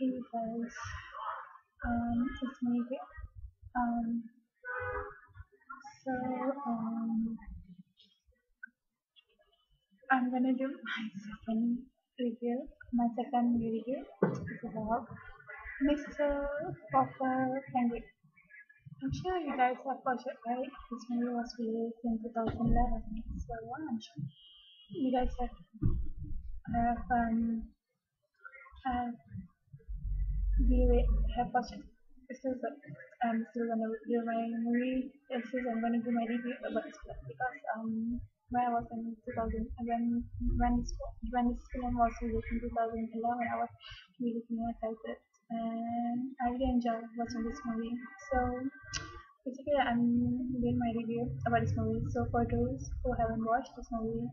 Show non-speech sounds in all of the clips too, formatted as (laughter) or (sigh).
Guys, um, me here. Um, so um, I'm gonna do my (laughs) second review. My second review is about Mr. Popper Penguin. I'm sure you guys have watched it, right? This movie was released in 2011, so I'm sure you guys have have um have really have watched. This is like I'm still gonna do my movie. This is I'm gonna do my review about this film because um when I was in 2000 when when this when this film was released in 2011 I was really excited and I really enjoyed watching this movie. So basically I'm doing my review about this movie. So for those who haven't watched this movie,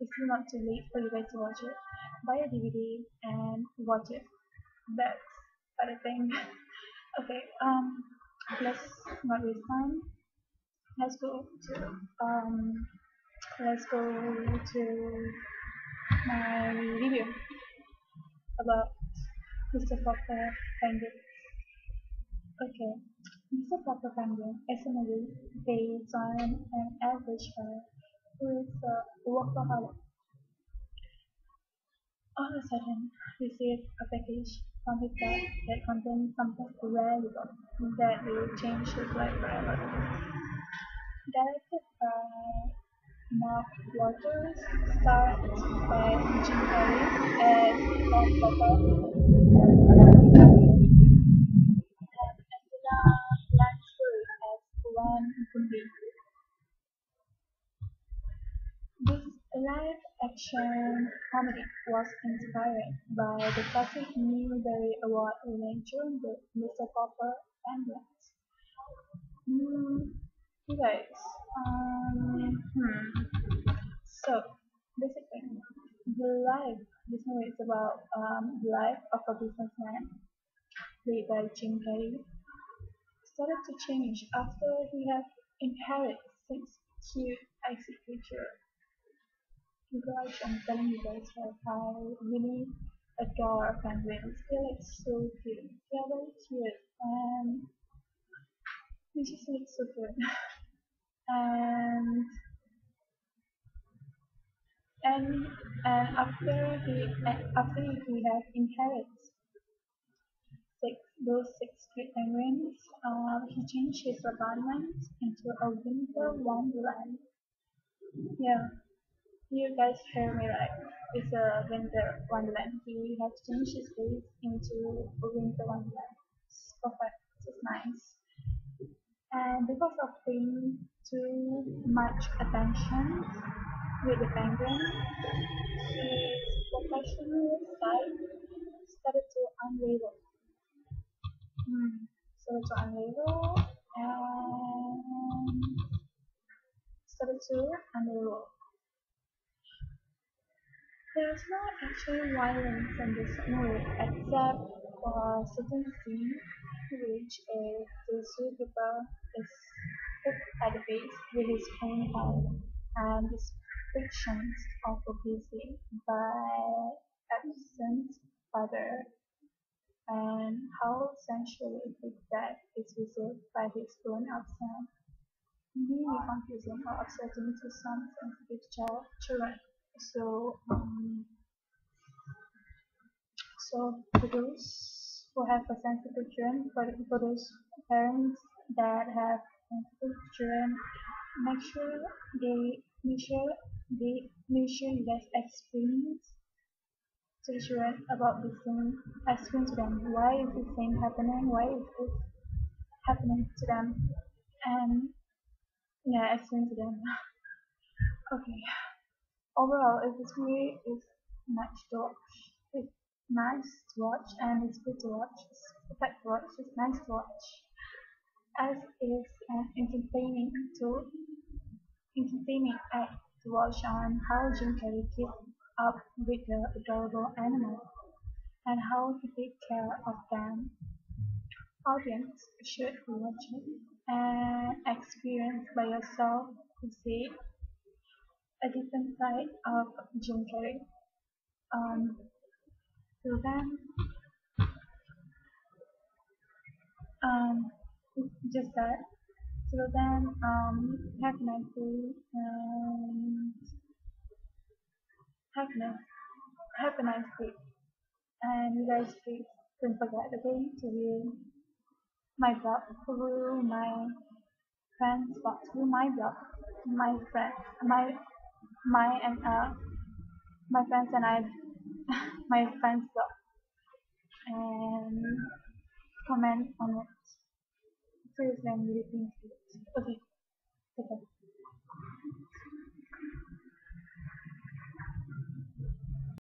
it's still not too late for you guys to watch it. Buy a DVD and watch it. That's what I think. okay, um, let's not waste time. Let's go to um, let's go to my review about Mr. Popper Penguin. Okay, Mr. Popper Penguin is a movie based on an average guy who is a workaholic. All of a sudden, receives a package dad that contains something valuable that will change his life forever. Directed by Mark Waters, starred by Jim Carrey as Bob Popper, live-action comedy was inspired by the classic Newbery Award-winning film book Mr. Popper and. Hmm, you guys, um, hmm. So, basically, the life, this movie is about um, the life of a businessman played by Jim Carrey started to change after he had inherited six cute creatures you guys, I'm telling you guys like I really adore penguins. They're like so cute. They're very cute and they just look so good. (laughs) and and and after he after he had inherited six those six cute penguins, um, he changed his apartment into a winter wonderland. Yeah. You guys hear me right. It's a winter wonderland. He has changed his place into a winter wonderland. It's perfect. It's nice. And because of paying too much attention with the penguin, his professional side started to unravel. Hmm. Started to unravel and started to unravel. There's no actual violence in this movie except for a certain scene which is the zookeeper is hit at the face with his own hand and his depictions of busy by absent father and how sensually his death is received by his grown-up son may be confusing or upsetting to some sensitive child children. So, um, so for those who have a sensitive children, for, for those parents that have sensitive children, make sure they make sure they make sure you guys explain to the children about this thing. Explain to them why is this thing happening, why is this happening to them, and yeah, explain to them. (laughs) okay overall this movie is nice to watch. It's nice to watch and it's good to watch. It's perfect to watch. It's nice to watch. As is an entertaining to entertaining act to watch on how Jim Carrey keeps up with the adorable animals and how he takes care of them. Audience should watch it and experience by yourself to see a different side of Jim Carrey. Um, till then, um, just that. So then, um, have a nice day and have a nice, have a nice day. And you guys please don't forget, to view my blog through my friends blog, through my blog, my friends, my, my and uh, my friends and I, (laughs) my friends blog, and comment on it. Please when you think. Okay, okay.